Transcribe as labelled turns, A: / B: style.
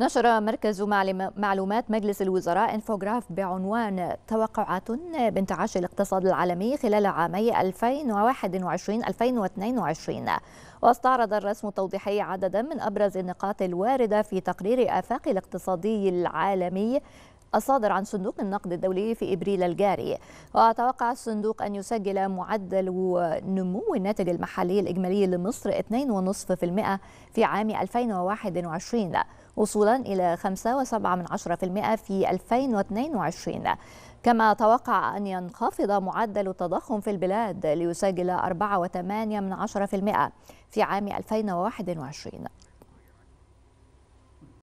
A: نشر مركز معلومات مجلس الوزراء إنفوغراف بعنوان توقعات بانتعاش الاقتصاد العالمي خلال عامي 2021-2022 واستعرض الرسم التوضيحي عددا من أبرز النقاط الواردة في تقرير آفاق الاقتصادي العالمي الصادر عن صندوق النقد الدولي في إبريل الجاري. وتوقع الصندوق أن يسجل معدل نمو الناتج المحلي الإجمالي لمصر 2.5% في عام 2021 وصولا إلى 5.7% في 2022 كما توقع أن ينخفض معدل التضخم في البلاد ليسجل 4.8% في عام 2021